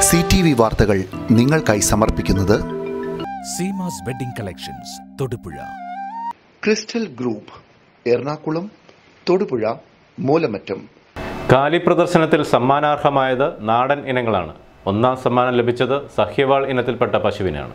C T V വാർത്തകൾ നിങ്ങൾക്കായി സമർപ്പിക്കുന്നത് Seemas wedding collections Thodupuzha. Crystal group Ernakulam Thodupuzha Moolamattom. കാലി പ്രദർശനത്തിൽ സമ്മാനാർഹമായത് നാടൻ ഇനങ്ങളാണ്. ഒന്നാം സമ്മാനം ലഭിച്ചത് സഹ്യവാൾ ഇനത്തിൽപ്പെട്ട പശുവിനാണ്.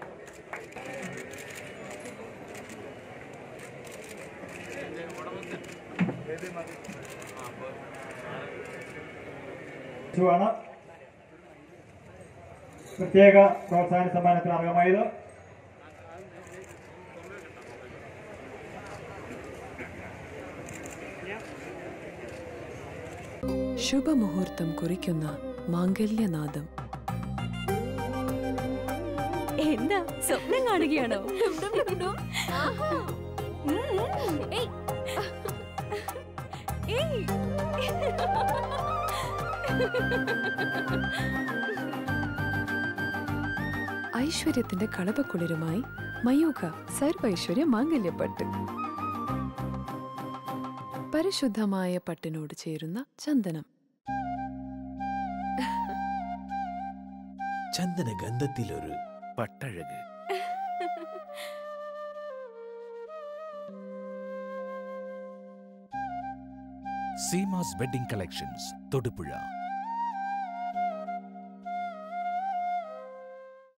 ആണ് പ്രത്യേക പ്രോത്സാഹന സമ്മാനത്തിന് അർഹമായത്. ശുഭമുഹൂർത്തം കുറിക്കുന്ന മാംഗല്യനാദം. എന്താ? സ്വപ്നം കാണുകയാണോ. ഐശ്വര്യത്തിന്റെ കളപക്കുളിരുമായി മയൂഖ സർവൈശ്വര്യ മാംഗല്യപ്പട്ട്. പരിശുദ്ധമായ പട്ടിനോട് ചേരുന്ന ചന്ദനം. ചന്ദന ഗന്ധത്തിലൊരു പട്ടഴക്. Seemas wedding collections Thodupuzha